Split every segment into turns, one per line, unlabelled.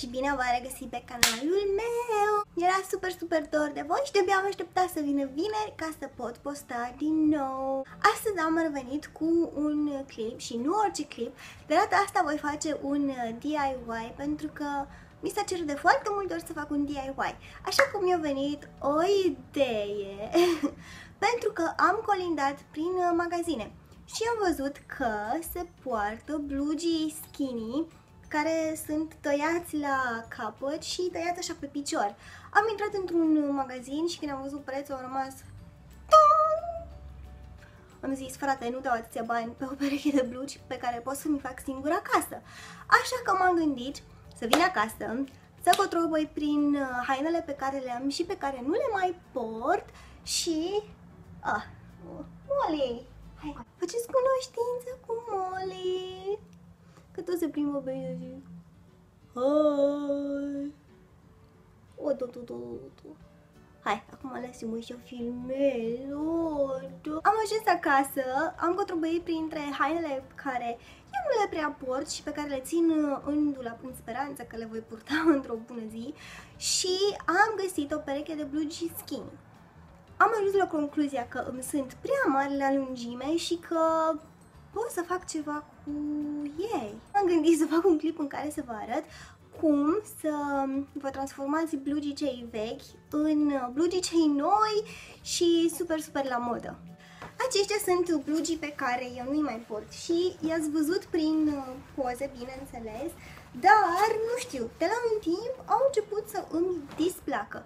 și bine v-am regăsit pe canalul meu! Era super, super dor de voi și de am așteptat să vină vineri ca să pot posta din nou. Astăzi am revenit cu un clip și nu orice clip. De data asta voi face un DIY pentru că mi s-a cerut de foarte multe ori să fac un DIY. Așa cum mi-a venit o idee, pentru că am colindat prin magazine și am văzut că se poartă blugii skinny care sunt tăiați la capăt și tăiați așa pe picior. Am intrat într-un magazin și când am văzut prețul am rămas... Am zis, frate, nu dau atâția bani pe o pereche de blugi pe care pot să mi fac singur acasă. Așa că m-am gândit să vin acasă, să cotrobăi prin uh, hainele pe care le am și pe care nu le mai port și... Ah, Molly! Hai, faceți cunoștință cu Molly! Că tot se plimbă pe ea și... Hai! O, tu, tu, tu, tu. Hai, acum lăsim-mă și o filmez. Am ajuns acasă, am cotrobăit printre hainele care eu nu le prea port și pe care le țin în dulap în speranță că le voi purta într-o bună zi și am găsit o pereche de blugi skinny. Am ajuns la concluzia că îmi sunt prea mari la lungime și că pot să fac ceva cu ei. Am gândit să fac un clip în care să vă arăt cum să vă transformați blugii cei vechi în blugii cei noi și super, super la modă. Aceștia sunt blugii pe care eu nu-i mai port și i-ați văzut prin poze, bineînțeles, dar, nu știu, de la un timp au început să îmi displacă.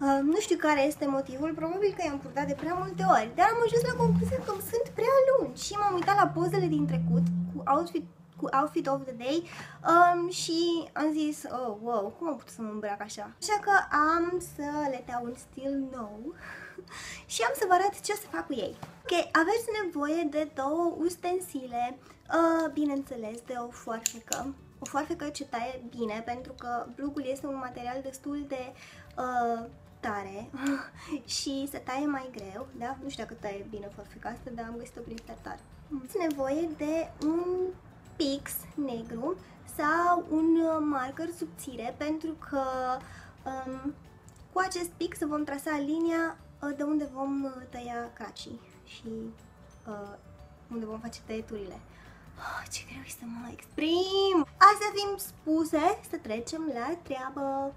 Uh, nu știu care este motivul, probabil că i-am purtat de prea multe ori, dar am ajuns la concluzia că sunt prea lungi și m-am uitat la pozele din trecut cu outfit cu outfit of the day um, și am zis, oh, wow, cum am putut să mă îmbrac așa? Așa că am să le dau un stil nou și am să vă arăt ce o să fac cu ei. Ok, aveți nevoie de două ustensile, uh, bineînțeles, de o foarfecă, o foarfecă ce taie bine, pentru că blugul este un material destul de uh, tare și se taie mai greu, da? Nu știu dacă taie bine foarfeca asta, dar am găsit-o prin tare. Este nevoie de un pix negru sau un marker subțire pentru că um, cu acest pix vom trasa linia uh, de unde vom uh, tăia cracii și uh, unde vom face tăieturile. Oh, ce greu este să mă exprim! Astea fiind spuse, să trecem la treabă.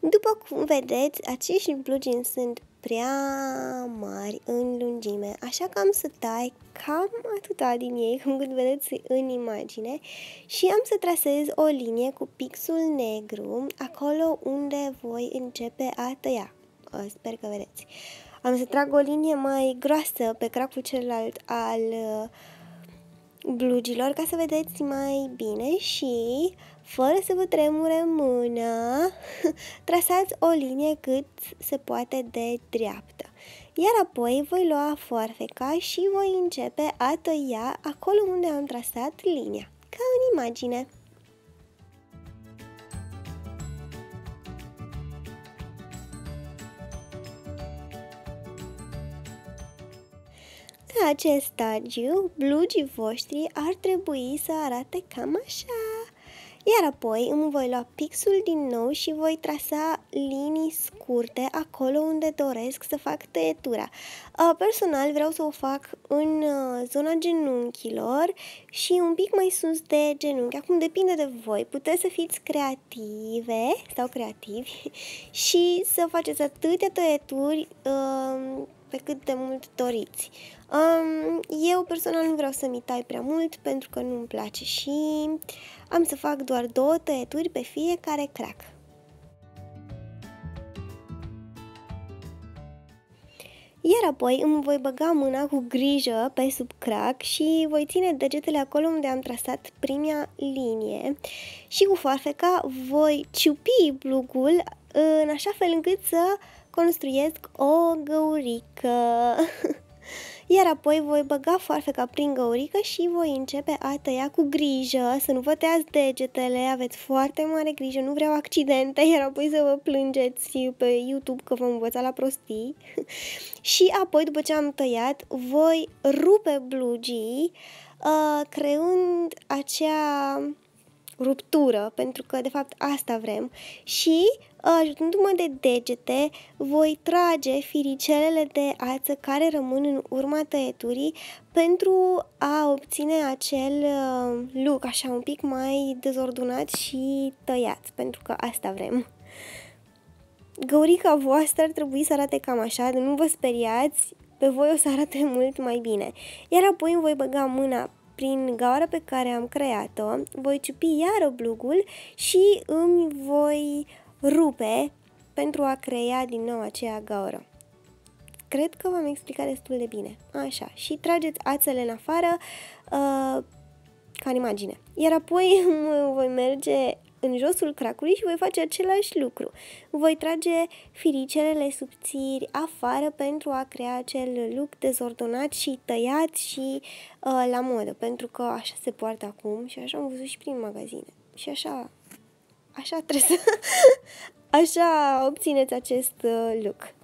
După cum vedeți, acești blugini sunt prea mari în lungime, așa că am să tai cam atâta din ei, cum cât vedeți în imagine, și am să trasez o linie cu pixul negru acolo unde voi începe a tăia. Sper că vedeți. Am să trag o linie mai groasă pe cracul celălalt al uh, blugilor ca să vedeți mai bine și fără să vă tremure mâna, trasați o linie cât se poate de dreaptă. Iar apoi voi lua foarfeca și voi începe a tăia acolo unde am trasat linia, ca în imagine. La acest stagiu, blugii voștri ar trebui să arate cam așa. Iar apoi îmi voi lua pixul din nou și voi trasa linii scurte acolo unde doresc să fac tăietura. Personal vreau să o fac în zona genunchilor și un pic mai sus de genunchi. Acum depinde de voi. Puteți să fiți creative sau creativi și să faceți atâtea tăieturi pe cât de mult doriți. Um, eu personal nu vreau să-mi tai prea mult pentru că nu-mi place și am să fac doar două tăieturi pe fiecare crack. Iar apoi îmi voi băga mâna cu grijă pe sub crack și voi ține degetele acolo unde am trasat prima linie și cu foarfeca voi ciupi plugul în așa fel încât să construiesc o găurică. Iar apoi voi băga foarfeca prin găurică și voi începe a tăia cu grijă, să nu vă tăiați degetele, aveți foarte mare grijă, nu vreau accidente, iar apoi să vă plângeți pe YouTube că vă învăța la prostii. și apoi, după ce am tăiat, voi rupe blugii, uh, creând acea ruptură, pentru că de fapt asta vrem și ajutându-mă de degete voi trage firicelele de ață care rămân în urma tăieturii pentru a obține acel uh, look așa un pic mai dezordonat și tăiat, pentru că asta vrem. Găurica voastră ar trebui să arate cam așa, de nu vă speriați, pe voi o să arate mult mai bine. Iar apoi îmi voi băga mâna prin gaura pe care am creat-o, voi ciupi iar oblugul și îmi voi rupe pentru a crea din nou aceea gaură. Cred că v-am explicat destul de bine. Așa, și trageți ațele în afară uh, ca în imagine. Iar apoi voi merge în josul cracului și voi face același lucru. Voi trage firicelele subțiri afară pentru a crea acel look dezordonat și tăiat și uh, la modă, pentru că așa se poartă acum și așa am văzut și prin magazine. Și așa, așa trebuie să, așa obțineți acest uh, look.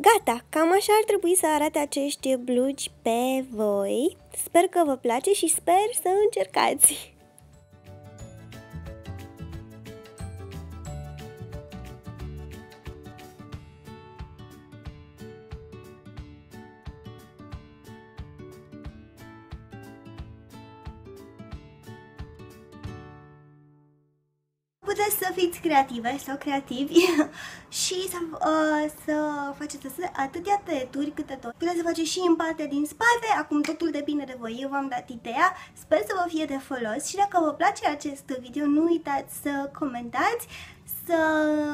Gata, cam așa ar trebui să arate acești blugi pe voi. Sper că vă place și sper să încercați! Puteți să fiți creative sau creativi și să, uh, să faceți atâtea tăieturi câte tot. Puteți să faceți și în partea din spate, acum totul depinde de voi, eu v-am dat ideea, sper să vă fie de folos și dacă vă place acest video, nu uitați să comentați, să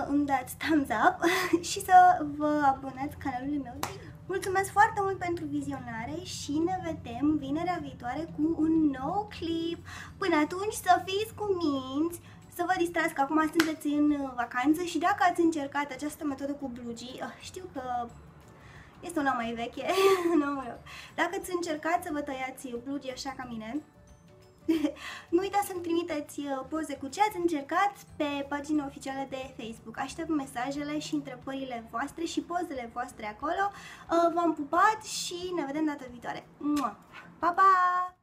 îmi dați thumbs up și să vă abonați canalului meu. Mulțumesc foarte mult pentru vizionare și ne vedem vinerea viitoare cu un nou clip. Până atunci să fiți cu minți, să vă distrați că acum sunteți în uh, vacanță și dacă ați încercat această metodă cu blugii, uh, știu că este una mai veche, nu mă rog. Dacă ați încercat să vă tăiați blugii așa ca mine, nu uitați să-mi trimiteți uh, poze cu ce ați încercat pe pagina oficială de Facebook. Aștept mesajele și întrebările voastre și pozele voastre acolo. V-am pupat și ne vedem data viitoare. Pa, pa!